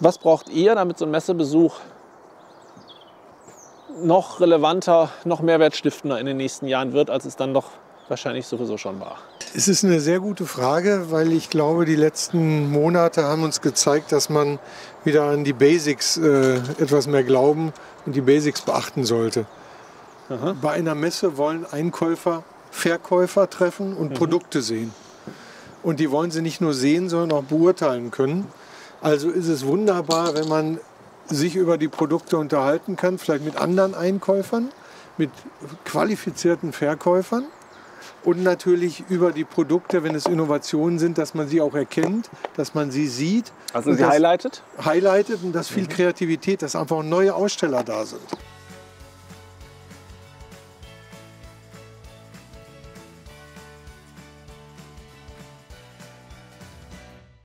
Was braucht ihr, damit so ein Messebesuch noch relevanter, noch mehrwertstiftender in den nächsten Jahren wird, als es dann doch wahrscheinlich sowieso schon war? Es ist eine sehr gute Frage, weil ich glaube, die letzten Monate haben uns gezeigt, dass man wieder an die Basics äh, etwas mehr glauben und die Basics beachten sollte. Aha. Bei einer Messe wollen Einkäufer Verkäufer treffen und mhm. Produkte sehen. Und die wollen sie nicht nur sehen, sondern auch beurteilen können. Also ist es wunderbar, wenn man sich über die Produkte unterhalten kann, vielleicht mit anderen Einkäufern, mit qualifizierten Verkäufern und natürlich über die Produkte, wenn es Innovationen sind, dass man sie auch erkennt, dass man sie sieht. Also sie highlightet? Highlightet und dass viel mhm. Kreativität, dass einfach neue Aussteller da sind.